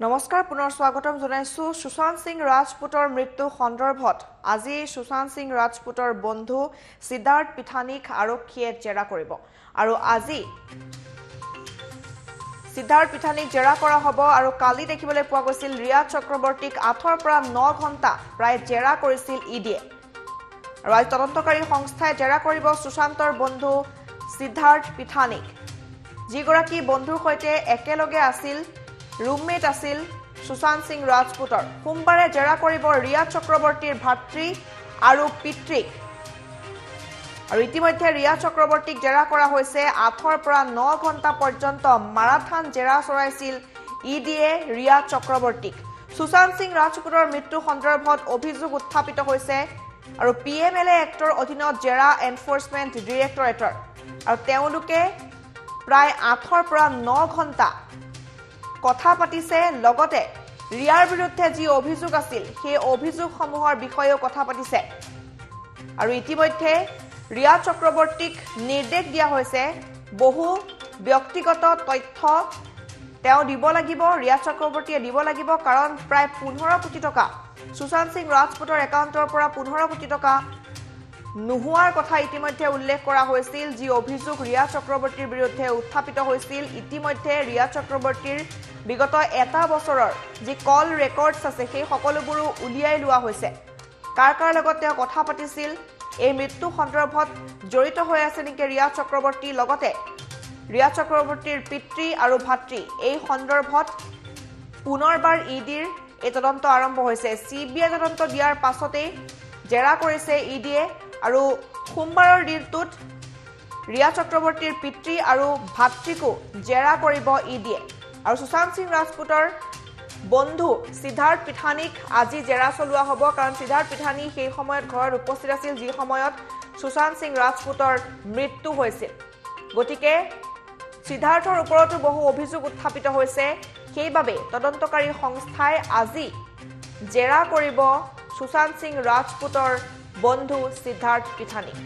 নমস্কাৰ পুনৰ স্বাগতম জনাইছো সুশান্ত সিং ৰাজপুতৰ মৃত্যু সন্দৰ্ভত। আজি সুশান্ত সিং ৰাজপুতৰ বন্ধু সিদ্ধাৰ্থ পিঠানীক আৰক্ষীয়ে জেৰা কৰিব। আৰু আজি সিদ্ধাৰ্থ পিঠানীক জেৰা কৰা হ'ব আৰু কালি দেখিবলৈ পোৱা গৈছিল ৰিয়া চক্ৰৱৰ্তীক আঠৰ পৰা ন ঘণ্টা প্ৰায় জেৰা কৰিছিল ই ডিয়ে আৰু আজি তদন্তকাৰী সংস্থাই জেৰা কৰিব সুশান্তৰ বন্ধু সিদ্ধাৰ্থ পিঠানীক। যিগৰাকী বন্ধুৰ সৈতে একেলগে আছিল ৰুমমেট আছিল সুশান্ত সিং ৰাজপুতৰ। সোমবাৰে জেৰা কৰিব ৰিয়া চক্ৰৱৰ্তীৰ ভাতৃ আৰু পিতৃক। আৰু ইতিমধ্যে ৰিয়া চক্ৰৱৰ্তীক জেৰা কৰা হৈছে। আঠৰ পৰা ন ঘণ্টা পৰ্যন্ত মাৰাথান জেৰা চৰাইছিল ই ডিয়ে ৰিয়া চক্ৰৱৰ্তীক। সুশান্ত সিং ৰাজপুতৰ মৃত্যু সন্দৰ্ভত অভিযোগ উত্থাপিত হৈছে আৰু পি এম এল এ এক্টৰ অধীনত জেৰা এনফৰ্চমেণ্ট ডিৰেক্টৰেটৰ। আৰু তেওঁলোকে প্ৰায় আঠৰ পৰা ন ঘণ্টা কথা পাতিছে লগতে ৰিয়াৰ বিৰুদ্ধে যি অভিযোগ আছিল সেই অভিযোগসমূহৰ বিষয়েও কথা পাতিছে। আৰু ইতিমধ্যে ৰিয়া চক্ৰৱৰ্তীক নিৰ্দেশ দিয়া হৈছে বহু ব্যক্তিগত তথ্য তেওঁ দিব লাগিব ৰিয়া চক্ৰৱৰ্তীয়ে দিব লাগিব কাৰণ প্ৰায় পোন্ধৰ কোটি টকা। সুশান্ত সিং ৰাজপুতৰ একাউণ্টৰ পৰা পোন্ধৰ কোটি টকা নোহোৱাৰ কথা ইতিমধ্যে উল্লেখ কৰা হৈছিল যি অভিযোগ ৰিয়া চক্ৰৱৰ্তীৰ বিৰুদ্ধে উত্থাপিত হৈছিল। ইতিমধ্যে ৰিয়া চক্ৰৱৰ্তীৰ বিগত এটা বছৰৰ যি কল ৰেকৰ্ডছ আছে সেই সকলোবোৰো উলিয়াই লোৱা হৈছে। কাৰ কাৰ লগত তেওঁ কথা পাতিছিল এই মৃত্যু সন্দৰ্ভত জড়িত হৈ আছে নেকি ৰিয়া চক্ৰৱৰ্তী? লগতে ৰিয়া চক্ৰৱৰ্তীৰ পিতৃ আৰু ভাতৃ এই সন্দৰ্ভত পুনৰবাৰ ই ডিৰ এই তদন্ত আৰম্ভ হৈছে। চি বি আই তদন্ত দিয়াৰ পাছতেই জেৰা কৰিছে ই ডিয়ে আৰু সোমবাৰৰ দিনটোত ৰিয়া চক্ৰৱৰ্তীৰ পিতৃ আৰু ভাতৃকো জেৰা কৰিব ই ডিয়ে আৰু সুশান্ত সিং ৰাজপুতৰ বন্ধু সিদ্ধাৰ্থ পিঠানীক আজি জেৰা চলোৱা হ'ব। কাৰণ সিদ্ধাৰ্থ পিঠানী সেই সময়ত ঘৰত উপস্থিত আছিল যি সময়ত সুশান্ত সিং ৰাজপুতৰ মৃত্যু হৈছিল গতিকে সিদ্ধাৰ্থৰ ওপৰতো বহু অভিযোগ উত্থাপিত হৈছে। সেইবাবে তদন্তকাৰী সংস্থাই আজি জেৰা কৰিব সুশান্ত সিং ৰাজপুতৰ বন্ধু সিদ্ধাৰ্থ পিঠানীক।